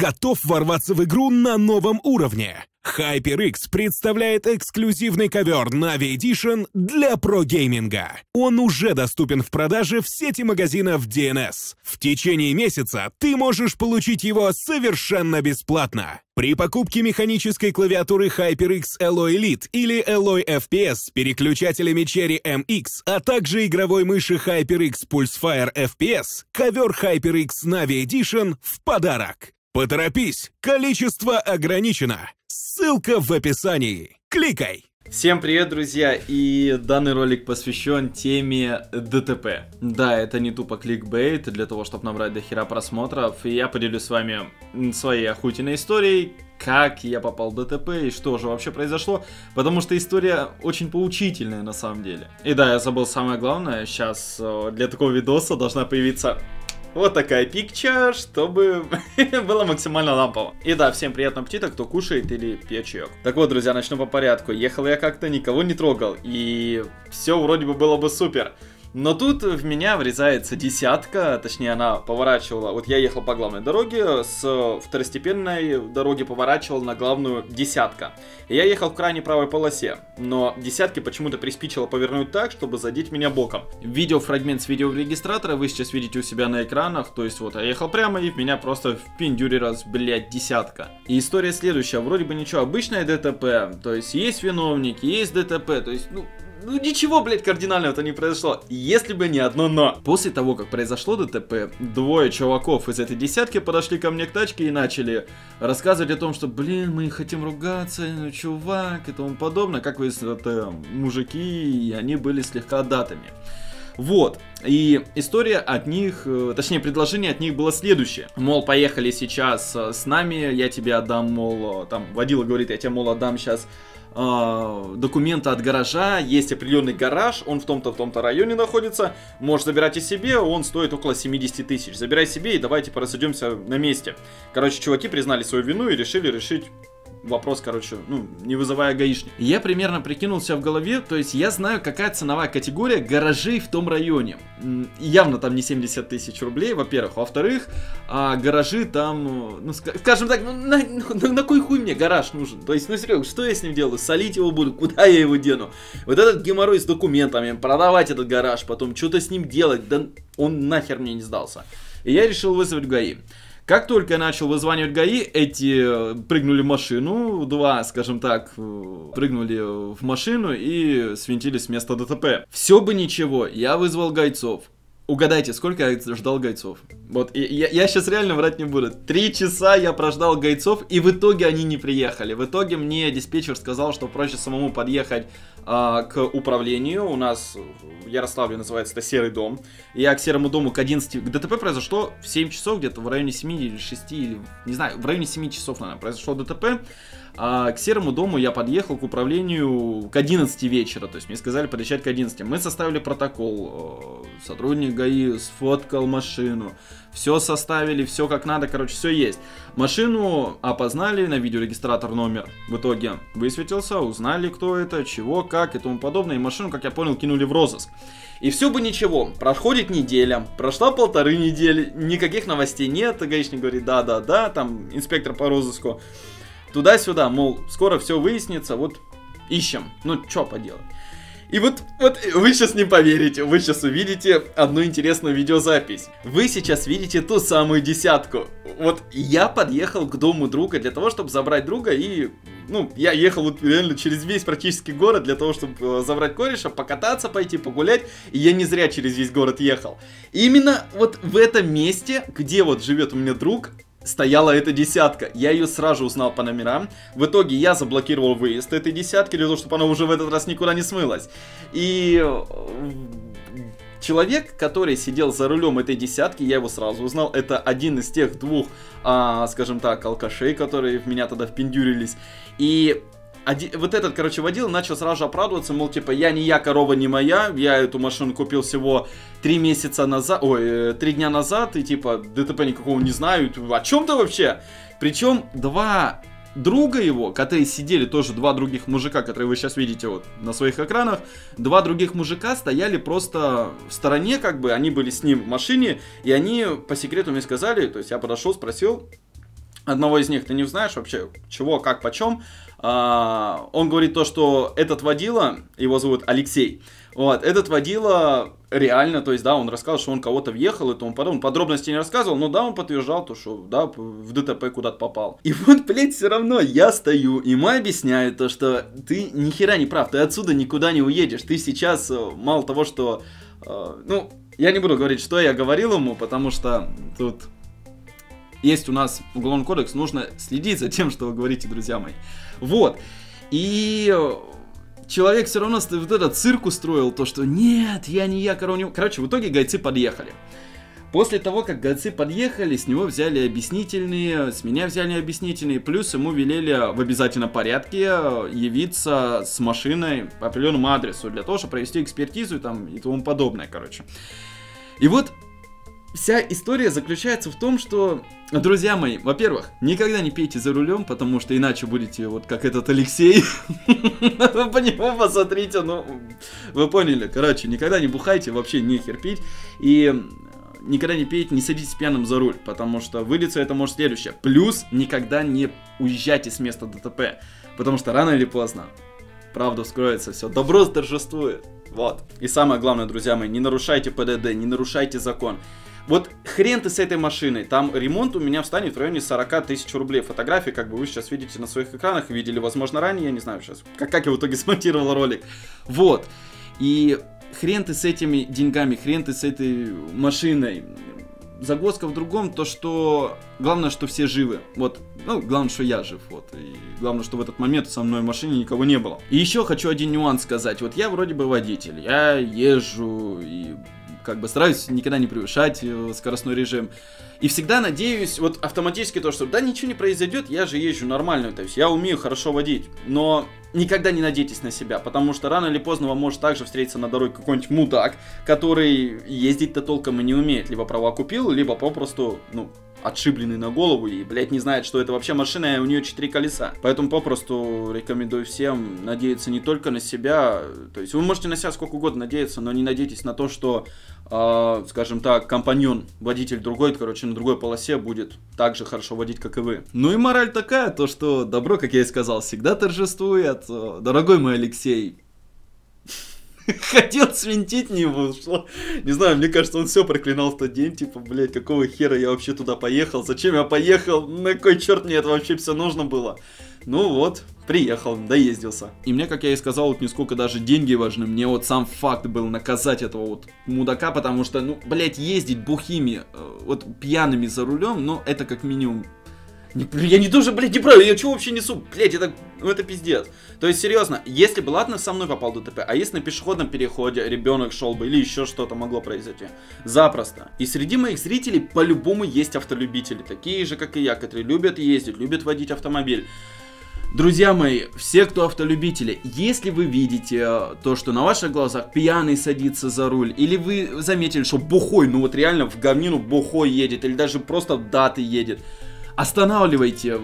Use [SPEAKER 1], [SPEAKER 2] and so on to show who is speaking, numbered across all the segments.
[SPEAKER 1] Готов ворваться в игру на новом уровне? HyperX представляет эксклюзивный ковер Na'Vi Edition для прогейминга. Он уже доступен в продаже в сети магазинов DNS. В течение месяца ты можешь получить его совершенно бесплатно. При покупке механической клавиатуры HyperX Alloy Elite или Alloy FPS с переключателями Cherry MX, а также игровой мыши HyperX Pulsefire FPS, ковер HyperX Na'Vi Edition в подарок. Поторопись, количество ограничено. Ссылка в описании. Кликай!
[SPEAKER 2] Всем привет, друзья, и данный ролик посвящен теме ДТП. Да, это не тупо кликбейт для того, чтобы набрать до хера просмотров, и я поделюсь с вами своей охутиной историей, как я попал в ДТП и что же вообще произошло, потому что история очень поучительная на самом деле. И да, я забыл самое главное, сейчас э, для такого видоса должна появиться вот такая пикча, чтобы было максимально лампово. И да, всем приятного аппетита, кто кушает или пьет чаек. Так вот, друзья, начну по порядку. Ехал я как-то, никого не трогал, и все вроде бы было бы супер. Но тут в меня врезается десятка, точнее она поворачивала, вот я ехал по главной дороге, с второстепенной дороги поворачивал на главную десятка. Я ехал в крайней правой полосе, но десятки почему-то приспичило повернуть так, чтобы задеть меня боком. Видеофрагмент с видеорегистратора вы сейчас видите у себя на экранах, то есть вот я ехал прямо и в меня просто в пиндюре раз, блять, десятка. И история следующая, вроде бы ничего, обычное ДТП, то есть есть виновник, есть ДТП, то есть, ну, ну ничего, блядь, кардинального-то не произошло, если бы не одно но. После того, как произошло ДТП, двое чуваков из этой десятки подошли ко мне к тачке и начали рассказывать о том, что, блин, мы хотим ругаться, ну, чувак и тому подобное. Как вы, это мужики, и они были слегка датами. Вот. И история от них, э, точнее, предложение от них было следующее. Мол, поехали сейчас э, с нами, я тебе отдам, мол, э, там, водила говорит, я тебе, мол, отдам сейчас э, документы от гаража, есть определенный гараж, он в том-то, в том-то районе находится, можешь забирать и себе, он стоит около 70 тысяч. Забирай себе и давайте порасойдемся на месте. Короче, чуваки признали свою вину и решили решить вопрос, короче, ну, не вызывая гаишник. Я примерно прикинул себя в голове, то есть я знаю, какая ценовая категория гаражей в том районе. Явно там не 70 тысяч рублей, во-первых. Во-вторых, а гаражи там, ну, скажем так, ну, на, на, на кой хуй мне гараж нужен? То есть, ну, серьезно, что я с ним делаю? Солить его буду? Куда я его дену? Вот этот геморрой с документами, продавать этот гараж, потом что-то с ним делать, да он нахер мне не сдался. И я решил вызвать ГАИ. Как только я начал вызванивать ГАИ, эти э, прыгнули в машину, два, скажем так, э, прыгнули в машину и свинтили с места ДТП. Все бы ничего, я вызвал гайцов. Угадайте, сколько я ждал гайцов? Вот, я, я сейчас реально врать не буду. Три часа я прождал гайцов, и в итоге они не приехали. В итоге мне диспетчер сказал, что проще самому подъехать а, к управлению. У нас в Ярославле называется это Серый дом. Я к Серому дому к 11... К ДТП произошло в 7 часов, где-то в районе 7 или 6, или... Не знаю, в районе 7 часов, наверное, произошло ДТП. А к серому дому я подъехал к управлению к 11 вечера, то есть мне сказали подъезжать к 11. Мы составили протокол, э, сотрудник ГАИ сфоткал машину, все составили, все как надо, короче, все есть. Машину опознали на видеорегистратор номер, в итоге высветился, узнали, кто это, чего, как и тому подобное, и машину, как я понял, кинули в розыск. И все бы ничего, проходит неделя, прошла полторы недели, никаких новостей нет, гаишник говорит, да-да-да, там инспектор по розыску туда-сюда, мол, скоро все выяснится, вот ищем. Ну, что поделать. И вот, вот вы сейчас не поверите, вы сейчас увидите одну интересную видеозапись. Вы сейчас видите ту самую десятку. Вот я подъехал к дому друга для того, чтобы забрать друга и... Ну, я ехал вот реально через весь практически город для того, чтобы э, забрать кореша, покататься, пойти погулять. И я не зря через весь город ехал. И именно вот в этом месте, где вот живет у меня друг, стояла эта десятка. Я ее сразу узнал по номерам. В итоге я заблокировал выезд этой десятки, для того, чтобы она уже в этот раз никуда не смылась. И э, человек, который сидел за рулем этой десятки, я его сразу узнал, это один из тех двух, а, скажем так, алкашей, которые в меня тогда впендюрились. И один, вот этот, короче, водил начал сразу же оправдываться, мол, типа, я не я, корова не моя, я эту машину купил всего три месяца назад, ой, э, три дня назад, и типа, ДТП никакого не знаю, о чем ты вообще? Причем два друга его, которые сидели, тоже два других мужика, которые вы сейчас видите вот на своих экранах, два других мужика стояли просто в стороне, как бы, они были с ним в машине, и они по секрету мне сказали, то есть я подошел, спросил, одного из них ты не знаешь вообще, чего, как, почем. А, он говорит то, что этот водила, его зовут Алексей, вот, этот водила реально, то есть, да, он рассказал, что он кого-то въехал и тому подобное. Подробности не рассказывал, но да, он подтверждал то, что, да, в ДТП куда-то попал. И вот, блядь, все равно я стою, и ему объясняют то, что ты ни хера не прав, ты отсюда никуда не уедешь. Ты сейчас, э, мало того, что, э, ну, я не буду говорить, что я говорил ему, потому что тут есть у нас уголовный кодекс, нужно следить за тем, что вы говорите, друзья мои. Вот. И человек все равно вот этот цирк устроил, то, что нет, я не я, короче, короче, в итоге гайцы подъехали. После того, как гайцы подъехали, с него взяли объяснительные, с меня взяли объяснительные, плюс ему велели в обязательном порядке явиться с машиной по определенному адресу для того, чтобы провести экспертизу там, и тому подобное, короче. И вот вся история заключается в том, что, друзья мои, во-первых, никогда не пейте за рулем, потому что иначе будете вот как этот Алексей. По нему посмотрите, ну, вы поняли. Короче, никогда не бухайте, вообще нехер пить. И никогда не пейте, не садитесь пьяным за руль, потому что вылиться это может следующее. Плюс никогда не уезжайте с места ДТП, потому что рано или поздно правда вскроется, все, добро торжествует. Вот. И самое главное, друзья мои, не нарушайте ПДД, не нарушайте закон. Вот хрен ты с этой машиной. Там ремонт у меня встанет в районе 40 тысяч рублей. Фотографии, как бы вы сейчас видите на своих экранах, видели, возможно, ранее, я не знаю сейчас, как, как я в итоге смонтировал ролик. Вот. И хрен ты с этими деньгами, хрен ты с этой машиной. Загвоздка в другом, то что главное, что все живы. Вот, ну, главное, что я жив, вот. И главное, что в этот момент со мной в машине никого не было. И еще хочу один нюанс сказать. Вот я вроде бы водитель, я езжу и как бы стараюсь никогда не превышать э, скоростной режим. И всегда надеюсь, вот автоматически то, что да ничего не произойдет, я же езжу нормально, то есть я умею хорошо водить. Но никогда не надейтесь на себя, потому что рано или поздно вам может также встретиться на дороге какой-нибудь мудак, который ездить-то толком и не умеет. Либо права купил, либо попросту, ну, отшибленный на голову и, блядь, не знает, что это вообще машина, и у нее четыре колеса. Поэтому попросту рекомендую всем надеяться не только на себя, то есть вы можете на себя сколько угодно надеяться, но не надейтесь на то, что, э, скажем так, компаньон, водитель другой, короче, на другой полосе будет так же хорошо водить, как и вы. Ну и мораль такая, то что добро, как я и сказал, всегда торжествует. Дорогой мой Алексей, хотел свинтить не вышло. Не знаю, мне кажется, он все проклинал в тот день. Типа, блядь, какого хера я вообще туда поехал? Зачем я поехал? На кой черт мне это вообще все нужно было? Ну вот, приехал, доездился. И мне, как я и сказал, вот нисколько даже деньги важны. Мне вот сам факт был наказать этого вот мудака, потому что, ну, блядь, ездить бухими, э, вот пьяными за рулем, ну, это как минимум я не тоже, блядь, не прав, я чего вообще несу? Блядь, это, ну это пиздец. То есть, серьезно, если бы, ладно, со мной попал ДТП, а если на пешеходном переходе ребенок шел бы или еще что-то могло произойти? Запросто. И среди моих зрителей по-любому есть автолюбители, такие же, как и я, которые любят ездить, любят водить автомобиль. Друзья мои, все, кто автолюбители, если вы видите э, то, что на ваших глазах пьяный садится за руль, или вы заметили, что бухой, ну вот реально в говнину бухой едет, или даже просто даты едет, останавливайте,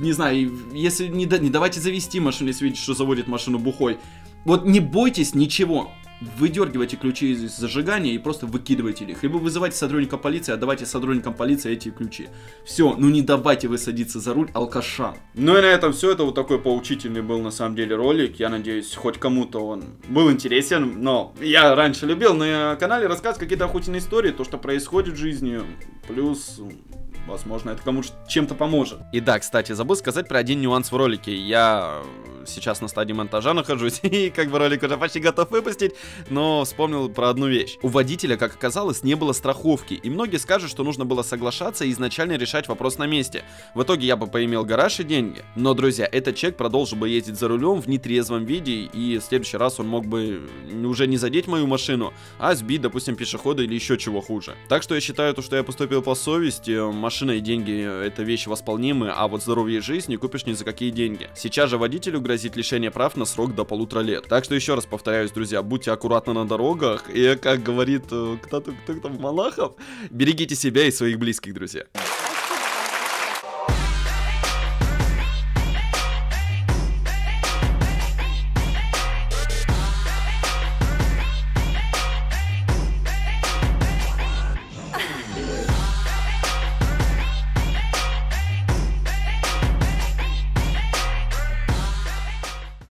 [SPEAKER 2] не знаю, если не, не давайте завести машину, если видите, что заводит машину бухой. Вот не бойтесь ничего. Выдергивайте ключи из зажигания и просто выкидывайте их. Либо вызывайте сотрудника полиции, отдавайте сотрудникам полиции эти ключи. Все, ну не давайте вы садиться за руль алкашам. Ну и на этом все. Это вот такой поучительный был на самом деле ролик. Я надеюсь, хоть кому-то он был интересен. Но я раньше любил на канале рассказывать какие-то охотенные истории, то, что происходит в жизни. Плюс Возможно, это кому-то чем-то поможет. И да, кстати, забыл сказать про один нюанс в ролике. Я сейчас на стадии монтажа нахожусь и как бы ролик уже почти готов выпустить, но вспомнил про одну вещь. У водителя, как оказалось, не было страховки, и многие скажут, что нужно было соглашаться и изначально решать вопрос на месте. В итоге я бы поимел гараж и деньги. Но, друзья, этот человек продолжил бы ездить за рулем в нетрезвом виде, и в следующий раз он мог бы уже не задеть мою машину, а сбить, допустим, пешехода или еще чего хуже. Так что я считаю, то, что я поступил по совести, машина и деньги это вещи восполнимые, а вот здоровье и жизнь не купишь ни за какие деньги. Сейчас же водителю грозит лишение прав на срок до полутора лет. Так что еще раз повторяюсь, друзья, будьте аккуратны на дорогах, и как говорит э, кто-то, кто там, Малахов, берегите себя и своих близких, друзья.